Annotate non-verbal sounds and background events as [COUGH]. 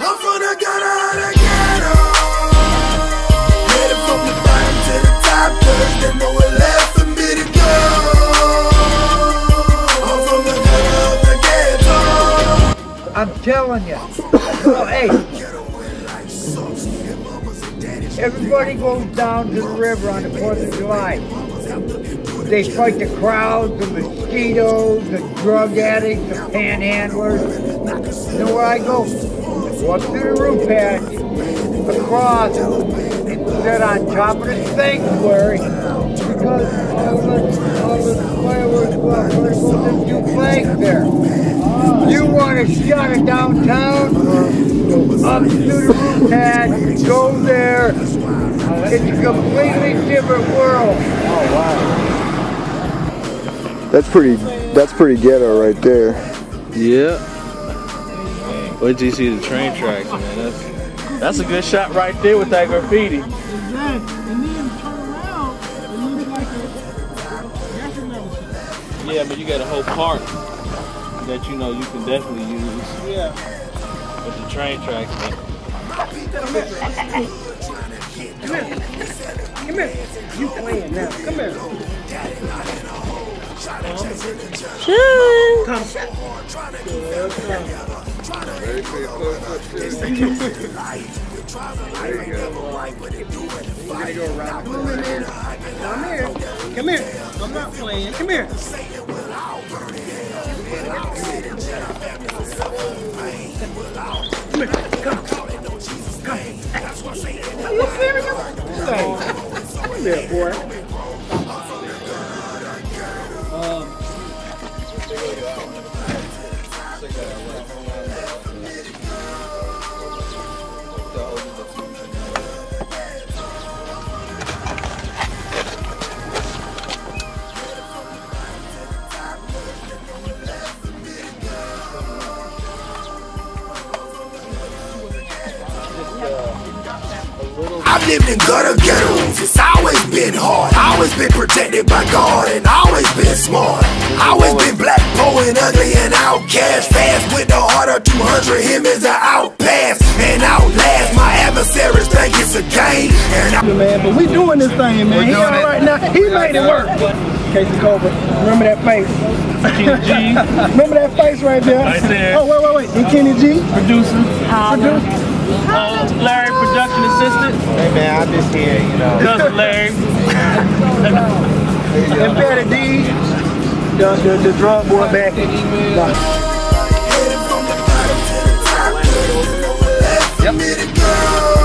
I'm from the gutter of the ghetto. Headed from the bottom to the top, cause there's nowhere left for me to go. I'm from the gutter of the ghetto. I'm telling you. Well, hey, everybody goes down to the river on the 4th of July. They fight the crowds, the mosquitoes, the drug addicts, the panhandlers. You know where I go? Go up to the root patch, across, and sit on top of the sanctuary because all the, all the fireworks go off when there's them two flags there. You want to shut it downtown? Go up to the root pad, go there. It's a completely different world. That's pretty. That's pretty ghetto right there. Yeah. Wait till you see the train tracks, man. That's that's a good shot right there with that graffiti. Exactly. And then turn around and look like a that's. Yeah, but you got a whole park that you know you can definitely use. Yeah. With the train tracks, man. Come here. Come here. You playing now. Come here. Come here. Come here. I'm not playing. Come here. Come here. Come. Come. Are you serious? Hey. Come here, boy. I've lived in gutter ghettos, it's always been hard. Always been protected by God and always been smart. Always been black, poor and ugly and outcast. Fast with the heart of 200, him is an outpass and outlast. My adversaries think it's a game. And I man, but we doing this thing, man. He all right now. He made it work. Casey Cobra, remember that face? Kenny G, [LAUGHS] Remember that face right there? Right there. Oh, wait, wait, wait. And Kenny G? producer, Producer. Uh, Larry, production assistant. Hey man, I'm just here, you know. Cousin Larry. and Pettidee, the, the, the drug boy back. Nah. Yep.